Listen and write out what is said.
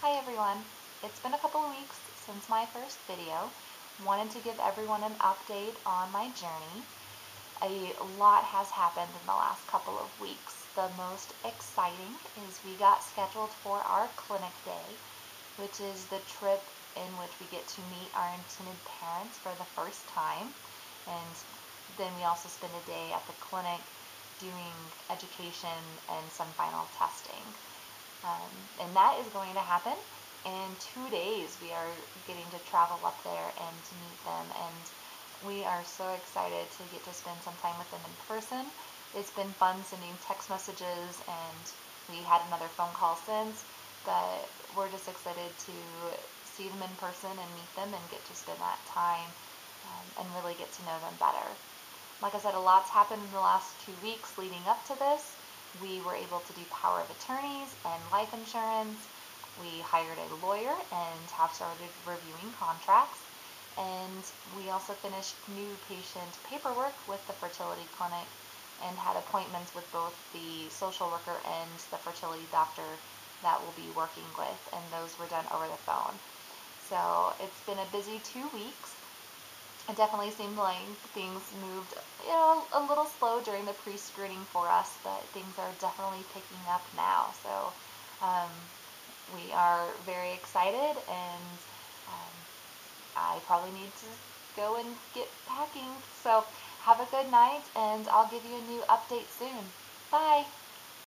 Hi everyone. It's been a couple weeks since my first video. Wanted to give everyone an update on my journey. A lot has happened in the last couple of weeks. The most exciting is we got scheduled for our clinic day, which is the trip in which we get to meet our intended parents for the first time. And then we also spend a day at the clinic doing education and some final testing. Um, and that is going to happen in two days. We are getting to travel up there and to meet them. And we are so excited to get to spend some time with them in person. It's been fun sending text messages, and we had another phone call since. But we're just excited to see them in person and meet them and get to spend that time um, and really get to know them better. Like I said, a lot's happened in the last two weeks leading up to this. We were able to do power of attorneys and life insurance. We hired a lawyer and have started reviewing contracts. And we also finished new patient paperwork with the fertility clinic and had appointments with both the social worker and the fertility doctor that we'll be working with, and those were done over the phone. So it's been a busy two weeks it definitely seemed like things moved, you know, a little slow during the pre-screening for us, but things are definitely picking up now. So um, we are very excited, and um, I probably need to go and get packing. So have a good night, and I'll give you a new update soon. Bye.